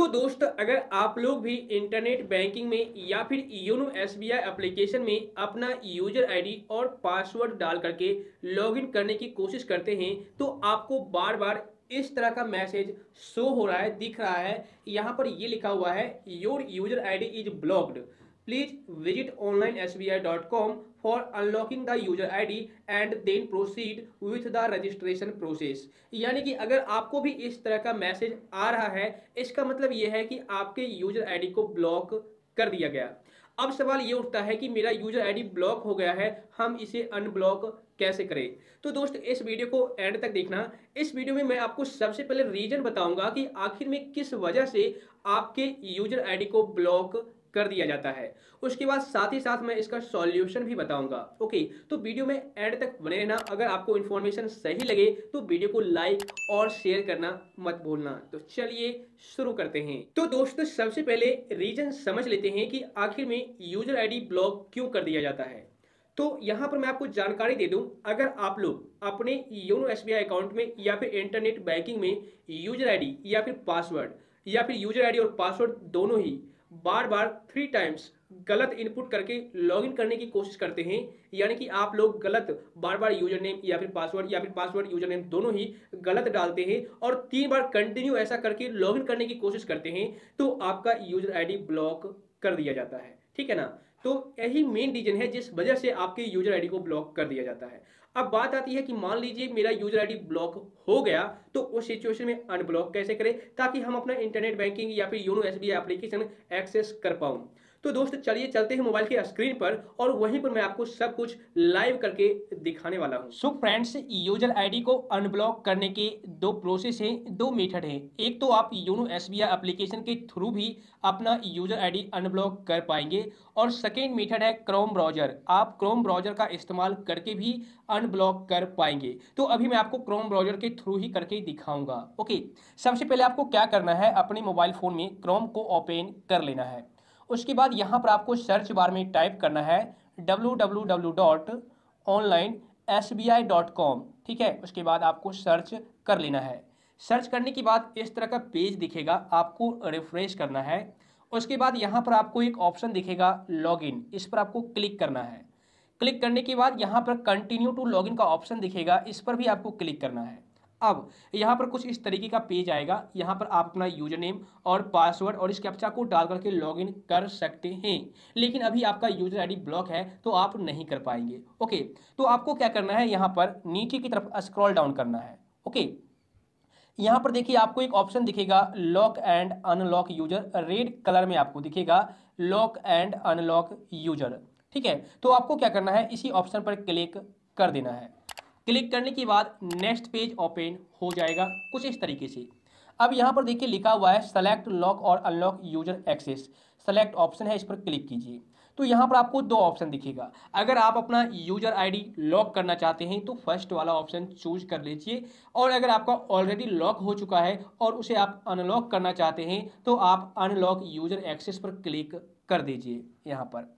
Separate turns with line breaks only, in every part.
तो दोस्त, अगर आप लोग भी इंटरनेट बैंकिंग में या फिर YONO S B I application में अपना यूज़र आईडी और पासवर्ड डाल करके लॉगिन करने की कोशिश करते हैं तो आपको बार बार इस तरह का मैसेज शो हो रहा है, दिख रहा है। यहाँ पर ये लिखा हुआ है your user ID is blocked I dot com for unlocking the user ID and then proceed with the registration process यानी कि अगर आपको भी इस तरह का मैसेज आ रहा है, इसका मतलब यह है कि आपके यूज़र आईडी को ब्लॉक कर दिया गया। अब सवाल ये उठता है कि मेरा यूज़र आईडी ब्लॉक हो गया है, हम इसे अनब्लॉक कैसे करें? तो दोस्त, इस वीडियो को एंड तक देखना। इस वीडियो में मैं आपको सबसे पहले रीजन बताऊँगा कि आखिर में किस वजह से आपके यूज़र आईडी को ब्लॉक कर दिया जाता है। उसके बाद साथ ही साथ मैं इसका सॉल्यूशन भी बताऊँगा। ओके तो वीडियो में एंड तक बने रहना। अगर आपको इन्फॉर्मेशन सही लगे तो वीडियो को लाइक और शेयर करना मत भूलना। तो चलिए शुरू करते हैं। तो दोस्तों, सबसे पहले रीजन समझ लेते हैं कि आखिर में यूज़र आईडी ब्लॉक क्यों कर दिया जाता है। तो यहाँ पर मैं आपको जानकारी दे दूँ, अगर आप लोग अपने योनो एस अकाउंट में या फिर इंटरनेट बैंकिंग में यूज़र आईडी या फिर पासवर्ड या फिर यूज़र आईडी और पासवर्ड दोनों ही बार बार थ्री टाइम्स गलत इनपुट करके लॉगिन करने की कोशिश करते हैं। यानी कि आप लोग गलत बार बार यूज़र नेम या फिर पासवर्ड या फिर पासवर्ड यूज़र नेम दोनों ही गलत डालते हैं और तीन बार कंटिन्यू ऐसा करके लॉगिन करने की कोशिश करते हैं तो आपका यूज़र आईडी ब्लॉक कर दिया जाता है। ठीक है ना? तो यही मेन रीजन है जिस वजह से आपके यूज़र आईडी को ब्लॉक कर दिया जाता है। अब बात आती है कि मान लीजिए मेरा यूज़र आईडी ब्लॉक हो गया तो उस सिचुएशन में अनब्लॉक कैसे करें? ताकि हम अपना इंटरनेट बैंकिंग या फिर योनो एस एप्लीकेशन एक्सेस कर पाऊँ। तो दोस्त, चलिए चलते हैं मोबाइल के स्क्रीन पर और वहीं पर मैं आपको सब कुछ लाइव करके दिखाने वाला हूँ। सो फ्रेंड्स यूज़र आईडी को अनब्लॉक करने के दो प्रोसेस हैं, दो मेथड हैं। एक तो आप योनो एस एप्लीकेशन के थ्रू भी अपना यूज़र आईडी अनब्लॉक कर पाएँगे और सेकेंड मेथड है क्रोम ब्राउज़र आप क्रोम ब्राउज़र का इस्तेमाल करके भी अनब्लॉक कर पाएँगे। तो अभी मैं आपको क्रोम ब्राउज़र के थ्रू ही करके दिखाऊँगा। ओके सबसे पहले आपको क्या करना है? अपने मोबाइल फ़ोन में क्रोम को ओपन कर लेना है। उसके बाद यहाँ पर आपको सर्च बार में टाइप करना है W W W dot online S B I dot com ठीक है? उसके बाद आपको सर्च कर लेना है। सर्च करने के बाद इस तरह का पेज दिखेगा, आपको रिफ्रेश करना है। उसके बाद यहाँ पर आपको एक ऑप्शन दिखेगा लॉगिन इस पर आपको क्लिक करना है। क्लिक करने के बाद यहाँ पर कंटिन्यू टू लॉगिन का ऑप्शन दिखेगा, इस पर भी आपको क्लिक करना है। अब यहाँ पर कुछ इस तरीके का पेज आएगा। यहाँ पर आप अपना यूज़र नेम और पासवर्ड और इस कैप्चा को डाल करके लॉगिन कर सकते हैं। लेकिन अभी आपका यूज़र आईडी ब्लॉक है तो आप नहीं कर पाएँगे। ओके तो आपको क्या करना है? यहाँ पर नीचे की तरफ़ स्क्रॉल डाउन करना है। ओके, यहाँ पर देखिए आपको एक ऑप्शन दिखेगा lock and unlock user red colour में आपको दिखेगा लॉक एंड अनलॉक यूज़र ठीक है तो आपको क्या करना है? इसी ऑप्शन पर क्लिक कर देना है। क्लिक करने के बाद नेक्स्ट पेज ओपन हो जाएगा कुछ इस तरीके से। अब यहाँ पर देखिए लिखा हुआ है सेलेक्ट लॉक और unlock user access select option है, इस पर क्लिक कीजिए। तो यहाँ पर आपको दो ऑप्शन दिखेगा। अगर आप अपना यूज़र आईडी लॉक करना चाहते हैं तो फ़र्स्ट वाला ऑप्शन चूज़ कर लीजिए। और अगर आपका ऑलरेडी लॉक हो चुका है और उसे आप अनलॉक करना चाहते हैं तो आप अनलॉक यूज़र एक्सेस पर क्लिक कर दीजिए यहाँ पर।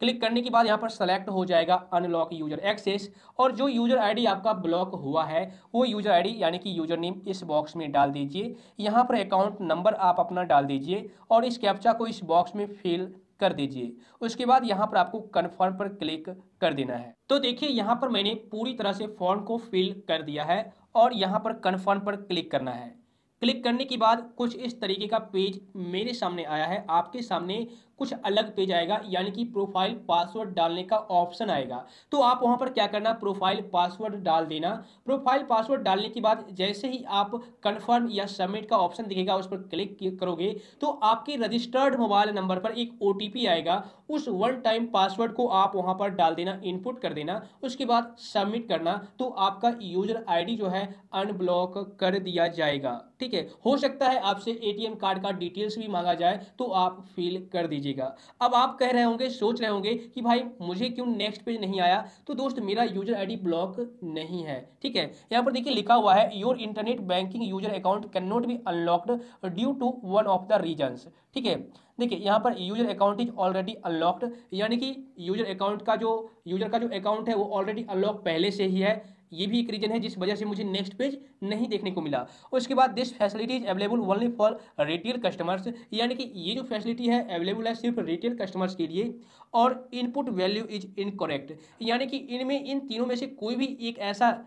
क्लिक करने के बाद यहाँ पर सेलेक्ट हो जाएगा अनलॉक यूज़र एक्सेस और जो यूज़र आईडी आपका ब्लॉक हुआ है, वो यूज़र आईडी यानी कि यूज़र नेम इस बॉक्स में डाल दीजिए। यहाँ पर अकाउंट नंबर आप अपना डाल दीजिए और इस कैप्चा को इस बॉक्स में फिल कर दीजिए। उसके बाद यहाँ पर आपको कन्फर्म पर क्लिक कर देना है। तो देखिए, यहाँ पर मैंने पूरी तरह से फॉर्म को फिल कर दिया है और यहाँ पर कन्फर्म पर क्लिक करना है। क्लिक करने के बाद कुछ इस तरीके का पेज मेरे सामने आया है। आपके सामने कुछ अलग पेज आएगा यानी कि प्रोफ़ाइल पासवर्ड डालने का ऑप्शन आएगा। तो आप वहाँ पर क्या करना प्रोफ़ाइल पासवर्ड डाल देना। प्रोफ़ाइल पासवर्ड डालने के बाद जैसे ही आप कंफर्म या सबमिट का ऑप्शन दिखेगा, उस पर क्लिक करोगे तो आपके रजिस्टर्ड मोबाइल नंबर पर एक ओटीपी आएगा। उस वन टाइम पासवर्ड को आप वहाँ पर डाल देना इनपुट कर देना, उसके बाद सबमिट करना तो आपका यूज़र आईडी जो है अनब्लॉक कर दिया जाएगा। ठीक है? हो सकता है आपसे एटीएम कार्ड का डिटेल्स भी मांगा जाए तो आप फिल कर दीजिए। कीजिएगा। अब आप कह रहे होंगे, सोच रहे होंगे कि भाई मुझे क्यों नेक्स्ट पेज नहीं आया? तो दोस्त, मेरा यूज़र आईडी ब्लॉक नहीं है, ठीक है? यहाँ पर देखिए लिखा हुआ है your internet banking user account can not be unlocked due to one of the reason ठीक है? देखिए, यहाँ पर user account is already unlocked यानी कि यूज़र अकाउंट का जो यूज़र का जो अकाउंट है, वो ऑलरेडी अनलॉक पहले से ही है। ये भी एक रीजन है जिस वजह से मुझे नेक्स्ट पेज नहीं देखने को मिला। उसके बाद this facility is available only for retail customers यानी कि ये जो फैसिलिटी है अवेलेबल है सिर्फ़ रिटेल कस्टमर्स के लिए और इनपुट वैल्यू इज़ इनकरेक्ट यानी कि इनमें, इन तीनों में से कोई भी एक ऐसा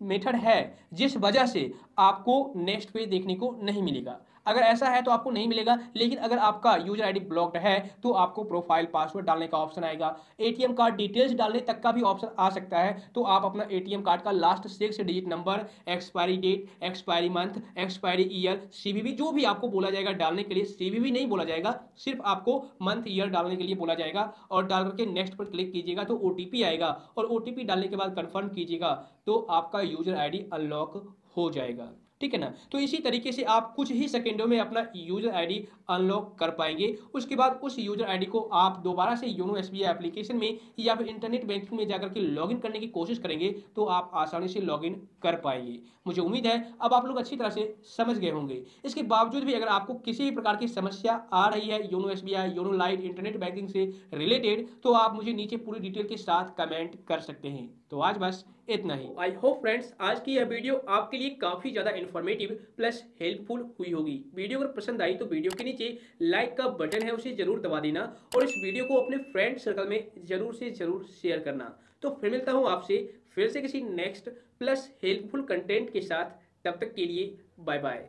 मेथड है जिस वजह से आपको नेक्स्ट पेज देखने को नहीं मिलेगा। अगर ऐसा है तो आपको नहीं मिलेगा, लेकिन अगर आपका यूज़र आईडी ब्लॉक्ड है तो आपको प्रोफ़ाइल पासवर्ड डालने का ऑप्शन आएगा। एटीएम कार्ड डिटेल्स डालने तक का भी ऑप्शन आ सकता है तो आप अपना एटीएम कार्ड का last six digit number expiry date expiry month expiry year CVV जो भी आपको बोला जाएगा डालने के लिए सीवीवी नहीं बोला जाएगा, सिर्फ़ आपको मंथ ईयर डालने के लिए बोला जाएगा, और डाल करके नेक्स्ट पर क्लिक कीजिएगा तो ओटीपी आएगा, और ओटीपी डालने के बाद कन्फर्म कीजिएगा तो आपका यूज़र आईडी अनलॉक हो जाएगा। ठीक है ना? तो इसी तरीके से आप कुछ ही सेकेंडों में अपना यूज़र आईडी अनलॉक कर पाएँगे। उसके बाद उस यूज़र आईडी को आप दोबारा से योनो एस एप्लीकेशन में या फिर इंटरनेट बैंकिंग में जाकर के लॉगिन करने की कोशिश करेंगे तो आप आसानी से लॉगिन कर पाएँगे। मुझे उम्मीद है अब आप लोग अच्छी तरह से समझ गए होंगे। इसके बावजूद भी अगर आपको किसी भी प्रकार की समस्या आ रही है YONO S YONO lite, internet banking से रिलेटेड तो आप मुझे नीचे पूरी डिटेल के साथ कमेंट कर सकते हैं। तो आज बस इतना ही। आई होप फ्रेंड्स आज की यह वीडियो आपके लिए काफ़ी ज़्यादा इन्फॉर्मेटिव प्लस हेल्पफुल हुई होगी। वीडियो अगर पसंद आई तो वीडियो के नीचे लाइक का बटन है, उसे ज़रूर दबा देना और इस वीडियो को अपने फ्रेंड सर्कल में ज़रूर से ज़रूर शेयर करना। तो फिर मिलता हूँ आपसे, फिर से किसी नेक्स्ट प्लस हेल्पफुल कंटेंट के साथ। तब तक के लिए बाय बाय